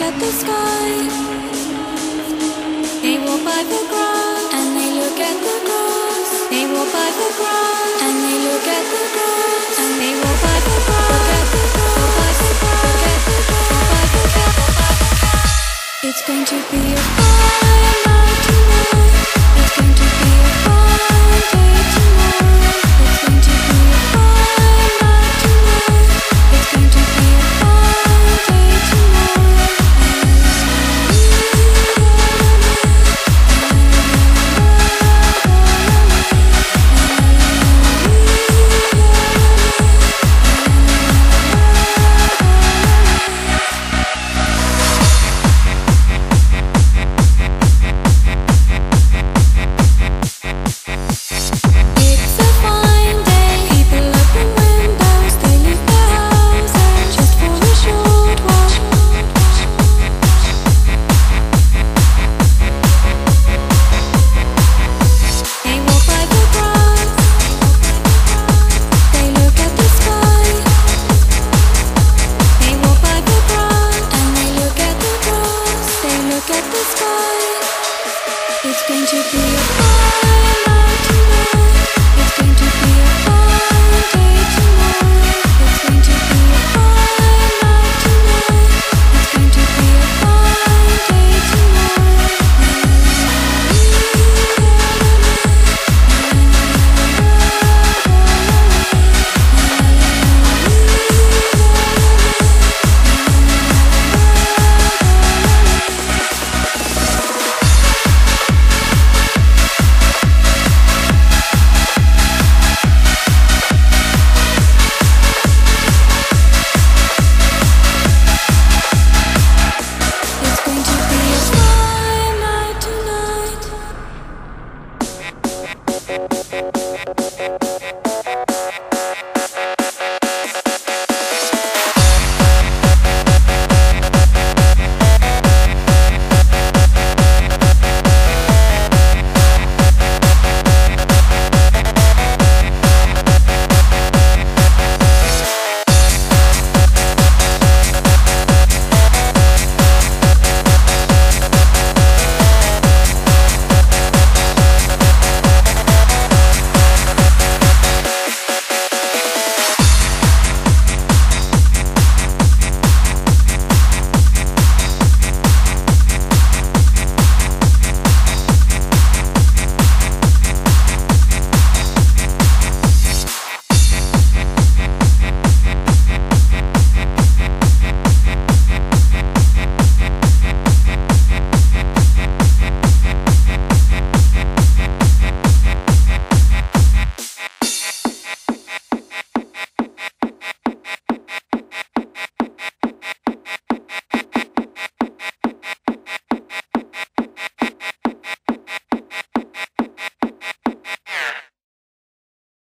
look at the sky. They walk by the grass and they look at the grass. They walk by the grass and they look at the grass and they walk by the grass. It's going to be. It's going to be.